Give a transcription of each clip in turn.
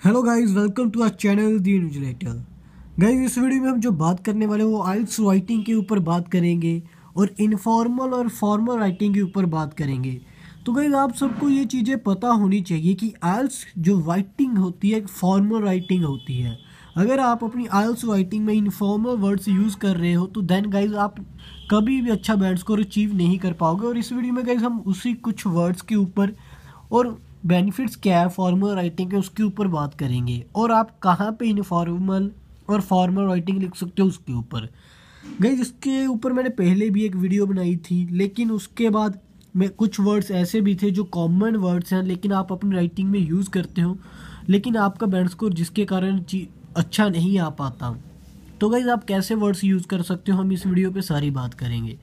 Hello guys welcome to our channel the newsletter guys इस video में हम जो बात करने वाले हैं, वो आइल्स राइटिंग के ऊपर बात करेंगे और इनफॉर्मल और फॉर्मल राइटिंग के ऊपर बात करेंगे। तो गाइस आप सबको ये चीज़ें पता होनी चाहिए कि आइल्स जो राइटिंग होती है फॉर्मल राइटिंग होती है। अगर आप अपनी आइल्स राइटिंग में इनफॉर्मल वर्ड्स यूज़ कर रहे हो तो देन गाइज़ आप कभी भी अच्छा बैंड स्कोर अचीव नहीं कर पाओगे। और इस वीडियो में गाइज़ हम उसी कुछ वर्ड्स के ऊपर और बेनिफिट्स क्या है फॉर्मल राइटिंग के उसके ऊपर बात करेंगे। और आप कहाँ पे इनफॉर्मल और फॉर्मल राइटिंग लिख सकते हो उसके ऊपर। गई इसके ऊपर मैंने पहले भी एक वीडियो बनाई थी, लेकिन उसके बाद में कुछ वर्ड्स ऐसे भी थे जो कॉमन वर्ड्स हैं, लेकिन आप अपनी राइटिंग में यूज़ करते हो। लेकिन आपका बैंड स्कोर जिसके कारण अच्छा नहीं आ पाता। तो गाइज़ आप कैसे वर्ड्स यूज़ कर सकते हो, हम इस वीडियो पे सारी बात करेंगे।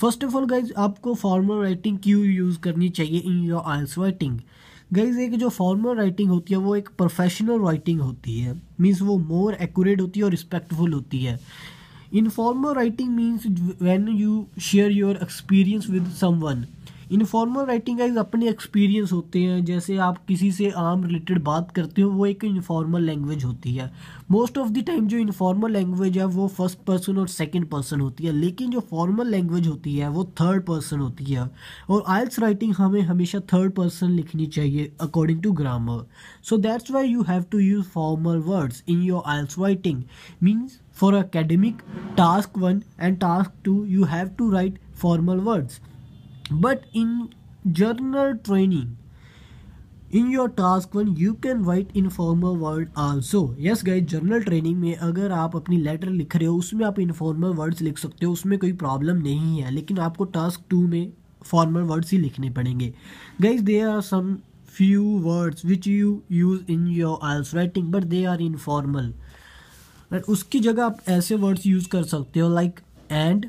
फ़र्स्ट ऑफ़ ऑल गाइज़ आपको फॉर्मल राइटिंग क्यों यूज़ करनी चाहिए in your IELTS writing guys एक जो फॉर्मल राइटिंग होती है, वो एक प्रोफेशनल राइटिंग होती है। मीन्स वो मोर एक्यूरेट होती है और रिस्पेक्टफुल होती है। Informal writing means when you share your experience with someone informal writing guys अपने एक्सपीरियंस होते हैं। जैसे आप किसी से आम रिलेटेड बात करते हो, वो एक इनफॉर्मल लैंग्वेज होती है। मोस्ट ऑफ़ द टाइम जो इनफॉर्मल लैंग्वेज है, वो फ़र्स्ट पर्सन और सेकेंड पर्सन होती है। लेकिन जो फॉर्मल लैंग्वेज होती है, वो थर्ड पर्सन होती है। और आइल्स राइटिंग हमें हमेशा थर्ड पर्सन लिखनी चाहिए according to grammar so that's why you have to use formal words in your IELTS writing means for academic task 1 and task 2 you have to write formal words but in journal training in your task one you can write informal word also yes guys journal training में अगर आप अपनी letter लिख रहे हो, उसमें आप informal words लिख सकते हो, उसमें कोई प्रॉब्लम नहीं है, लेकिन आपको टास्क टू में फॉर्मल वर्ड्स ही लिखने पड़ेंगे। Guys they are some few words which you use in your IELTS writing but they are informal उसकी जगह आप ऐसे वर्ड्स यूज़ कर सकते हो लाइक एंड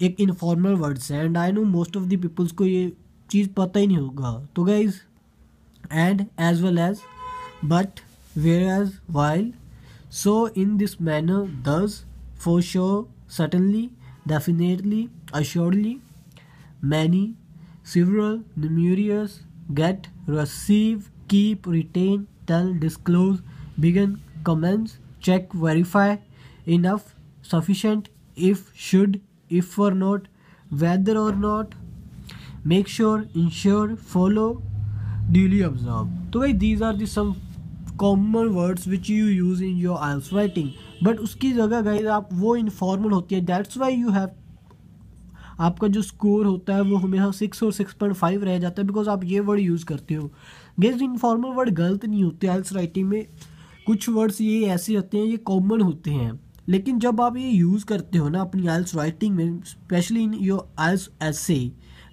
एक इनफॉर्मल वर्ड्स है and I know most of the peoples को ये चीज़ पता ही नहीं होगा। तो guys and as well as but whereas while so in this manner thus for sure certainly definitely assuredly many several numerous get receive keep retain tell disclose begin commence check verify enough sufficient if should if or not, whether or not, make sure, ensure, follow, duly observe. तो भाई, these are the some common words which you use in your IELTS writing. But उसकी जगह guys आप वो informal होती है. That's why you have आपका जो स्कोर होता है, वो हमेशा सिक्स और सिक्स पॉइंट फाइव रह जाता है बिकॉज़ आप ये वर्ड यूज़ करते हो. गेज इनफॉर्मल वर्ड गलत नहीं होते आइल्स राइटिंग में. कुछ वर्ड्स ये ऐसे होते हैं, ये कॉमन होते हैं. लेकिन जब आप ये यूज़ करते हो ना अपनी आइल्स राइटिंग में स्पेशली इन योर आइल्स ऐसे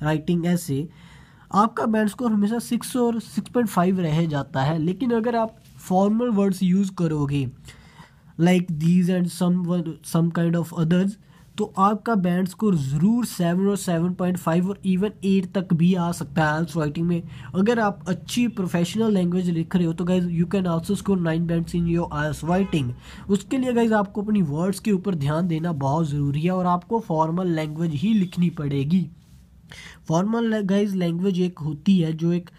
राइटिंग ऐसे आपका बैंड स्कोर हमेशा सिक्स और सिक्स पॉइंट फाइव रह जाता है। लेकिन अगर आप फॉर्मल वर्ड्स यूज़ करोगे like these and some kind of others तो आपका बैंड स्कोर ज़रूर सेवन और सेवन पॉइंट फाइव और इवन एट तक भी आ सकता है आल्स राइटिंग में। अगर आप अच्छी प्रोफेशनल लैंग्वेज लिख रहे हो तो guys you can also score nine bands in your IELTS writing उसके लिए गाइज़ आपको अपनी वर्ड्स के ऊपर ध्यान देना बहुत ज़रूरी है और आपको फॉर्मल लैंग्वेज ही लिखनी पड़ेगी। फॉर्मल गाइज़ लैंग्वेज एक होती है जो एक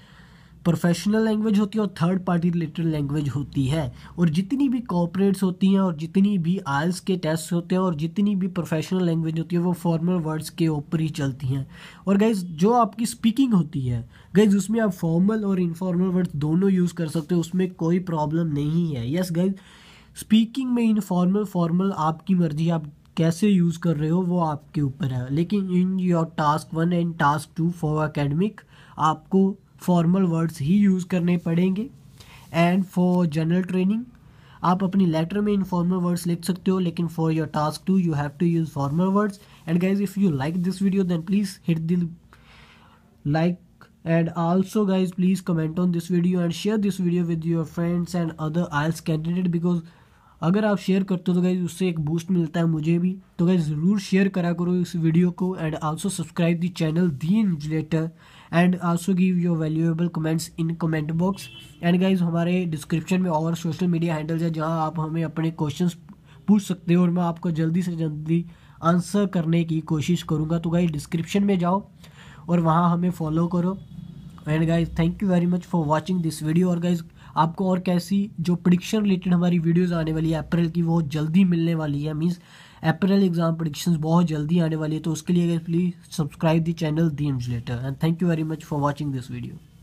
प्रोफेशनल लैंग्वेज होती है और थर्ड पार्टी रिलेटेड लैंग्वेज होती है। और जितनी भी कॉपरेट्स होती हैं और जितनी भी आइल्स के टेस्ट होते हैं और जितनी भी प्रोफेशनल लैंग्वेज होती है, वो फॉर्मल वर्ड्स के ऊपर ही चलती हैं। और गाइज़ जो आपकी स्पीकिंग होती है गाइज़ उसमें आप फॉर्मल और इनफॉर्मल वर्ड्स दोनों यूज़ कर सकते हो, उसमें कोई प्रॉब्लम नहीं है। यस गाइज़ स्पीकिंग में इनफॉर्मल फॉर्मल आपकी मर्ज़ी, आप कैसे यूज़ कर रहे हो, वो आपके ऊपर है। लेकिन in your task one and task two for academic आपको फॉर्मल वर्ड्स ही यूज़ करने पड़ेंगे. एंड फॉर जनरल ट्रेनिंग आप अपनी लेटर में इनफॉर्मल वर्ड्स लिख सकते हो, लेकिन for your task to you have to use formal words and guys if you like this video then please hit the like and also guys, please comment on this video and share this video with your friends and other IELTS candidate because अगर आप share करते हो तो guys उससे एक boost मिलता है मुझे भी. तो गाइज़ ज़रूर शेयर करा करो इस वीडियो को and also subscribe the channel the इंजलेटर and also give your valuable comments in comment box and guys हमारे डिस्क्रिप्शन में और सोशल मीडिया हैंडल्स है जहाँ आप हमें अपने क्वेश्चन पूछ सकते हो और मैं आपको जल्दी से जल्दी आंसर करने की कोशिश करूँगा। तो गाइज़ डिस्क्रिप्शन में जाओ और वहाँ हमें फॉलो करो। And guys thank you very much for watching this video और गाइज़ आपको और कैसी जो प्रडिक्शन रिलेटेड हमारी वीडियोज़ आने वाली है अप्रैल की, वो जल्दी मिलने वाली है। मीन्स अप्रैल एग्ज़ाम प्रडिक्शन बहुत जल्दी आने वाली है तो उसके लिए please subscribe the channel the letter and thank you very much for watching this video